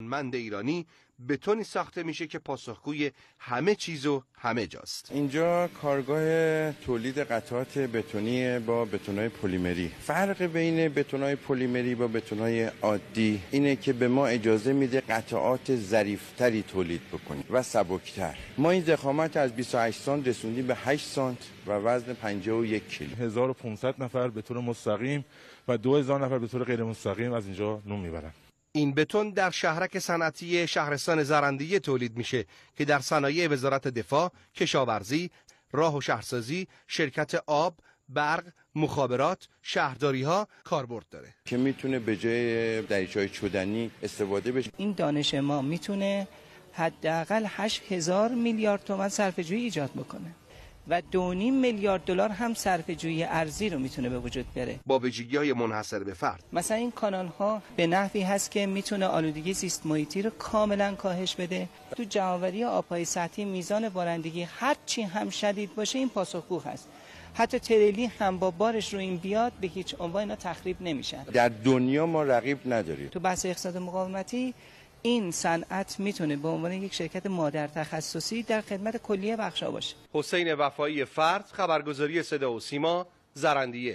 مند ایرانی بتونی ساخته میشه که پاسخگوی همه چیز و همه جاست. اینجا کارگاه تولید قطعات بتونی با بتونای پلیمری. فرق بین بتونای پلیمری با بتونای عادی اینه که به ما اجازه میده قطعات ظریفتری تولید بکنیم و سبکتر. ما این ضخامت از 28 سانت رسوندیم به 8 سانت و وزن 51 کیلو. 1500 نفر به طور مستقیم و 2000 نفر به طور غیر مستقیم از اینجا نون می‌برن. این بتون در شهرک صنعتی شهرستان زرندیه تولید میشه که در صنایع وزارت دفاع، کشاورزی، راه و شهرسازی، شرکت آب، برق، مخابرات، شهرداری ها کاربرد داره. که می‌تونه به جای دریچه‌های چدنی استفاده بشه. این دانش ما می‌تونه حداقل 8000 میلیارد تومان صرفه‌جویی ایجاد بکنه. و دو میلیارد دلار هم صرفه جویی ارزی رو می‌تونه به وجود بیاره. با ویژگی های منحصر به فرد. مثلا این کانال ها به نحوی هست که می‌تونه آلودگی زیست محیطی رو کاملا کاهش بده. تو جمعآوری آبهای سطحی میزان بارندگی هر چی هم شدید باشه این پاسخگو هست. حتی تریلی هم با بارش رو این بیاد به هیچ عنوان اینا تخریب نمیشن. در دنیا ما رقیب نداریم. تو بحث اقتصاد مقاومتی این صنعت می‌تونه به عنوان یک شرکت مادر تخصصی در خدمت کلیه بخشا باشه. حسین وفایی فرد خبرگزاری صدا و سیما زرندیه.